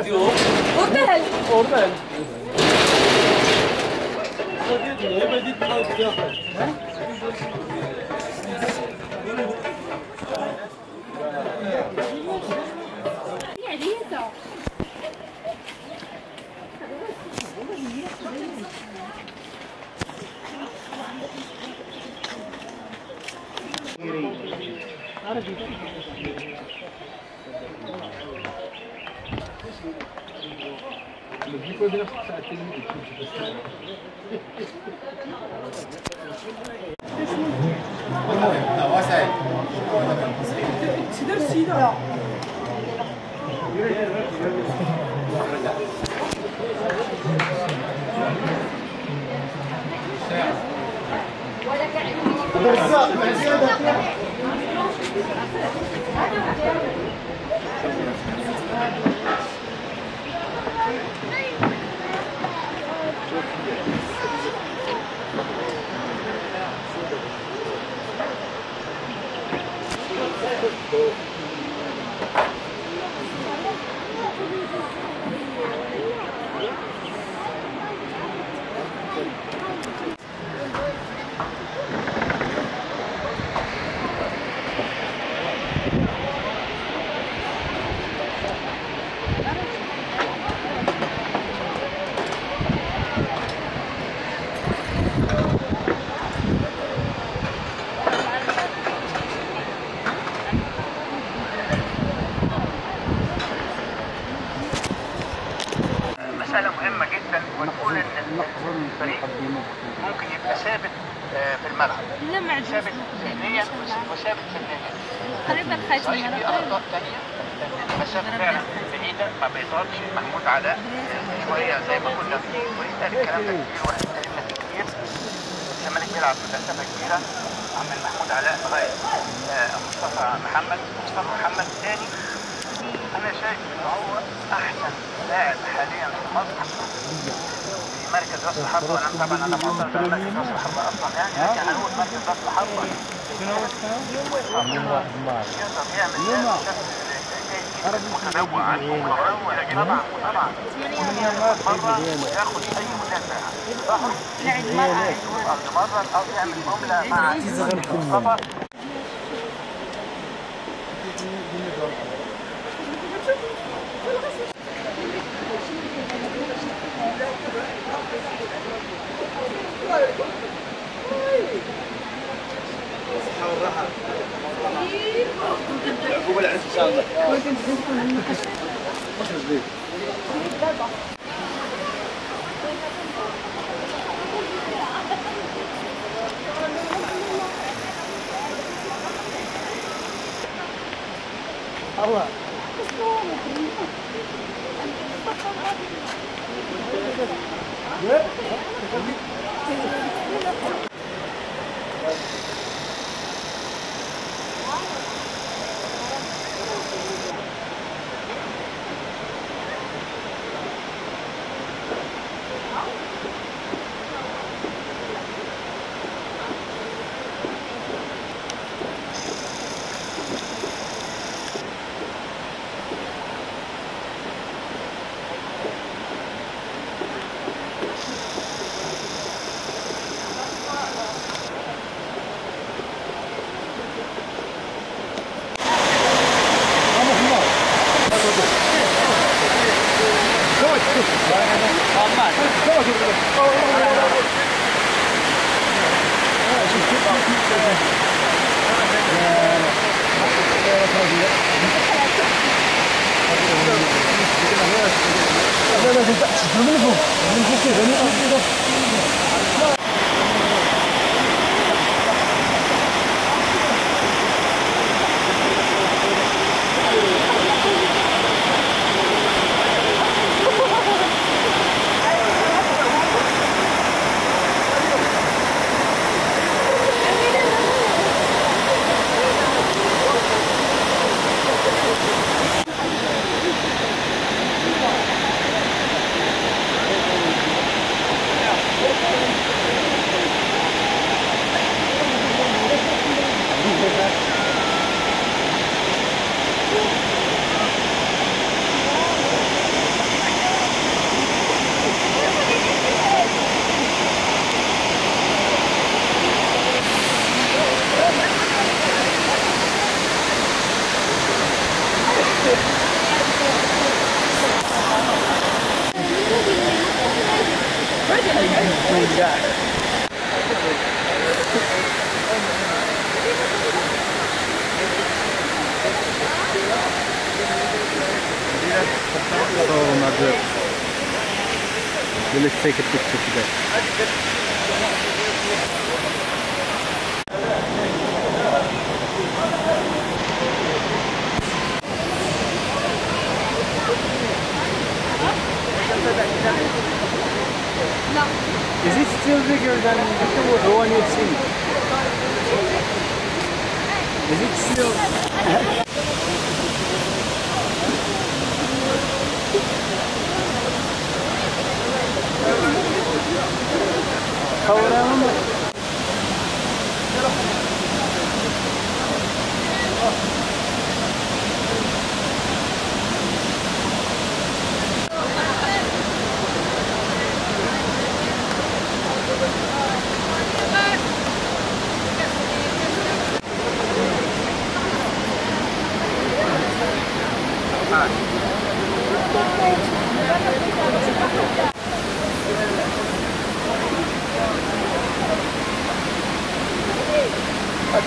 Orada. Orada diyor. Ebedi diyor. Le glycodeur, ça atténue les trucs. Alors. go خاتم في أخطاء تانية. المسافة فعلا بعيدة ما بيطالش محمود علاء شوية زي ما كنا ويتقال الكلام ده كتير وإحنا اتكلمنا فيه كتير. الزمالك بيلعب بمسافة كبيرة. من محمود علاء لغاية آه، مصطفى محمد. مصطفى محمد تاني. أنا شايف إن هو أحسن لاعب حاليا في مصر. في مركز راس الحربة. أنا طبعا ما وصلت على مركز راس الحربة أصلا يعني لكن هنقول مركز راس شنو هو اسمه؟ عمو واحد يوما متنوعا طبعا طبعا ياخذ اي مدافع يعني مره مره أو يعمل عمله مع الخبر Thank you. الصحة والراحة العقوبة العنف إن شاء الله الله Yeah. 나 진짜 너무 무서워. 너무 무서워. 너무 무서워. Let's take a picture today. Is it still bigger than the one you've seen? Is it still? ahora, hombre.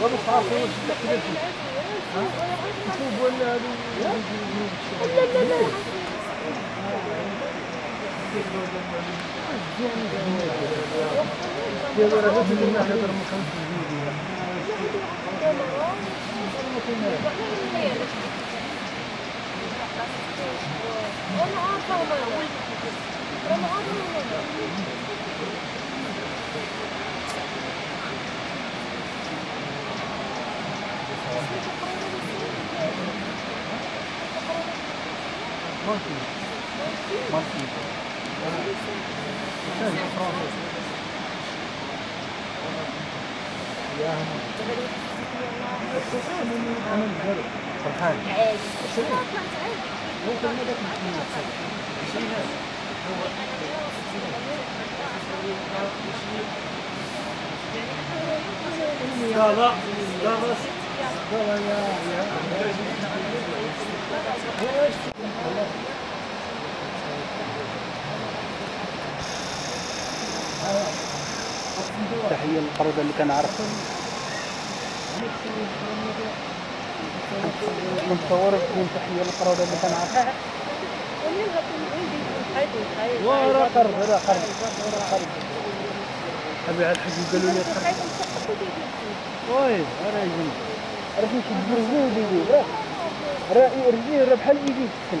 ولا صافي ولا لا لا لا Thank you. 맞습니다. فرحان dava ya, ya. تحية للقردة اللي كنعرف نتصور تكون تحية للقردة اللي كنعرف ورا قرد هذا قرد هذا قرد. أبي على الحق قالوا لي قرد. وي راه يجي. راه كيشد برزو بيدي راه راه رجليه راه بحال ايدي تسكن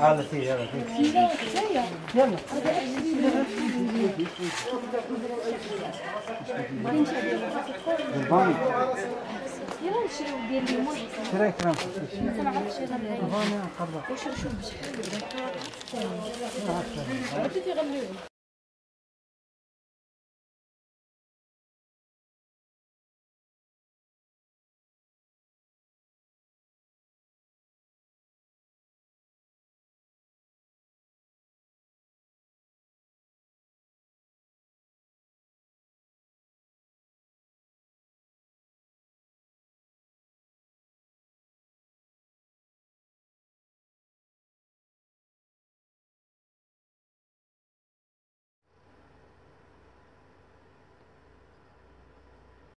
هذا يلا نشريو ديال الماء شرايك كرام ما عرفتش انا بالباني قرب واش نشوف بشحال بديتي غنلوي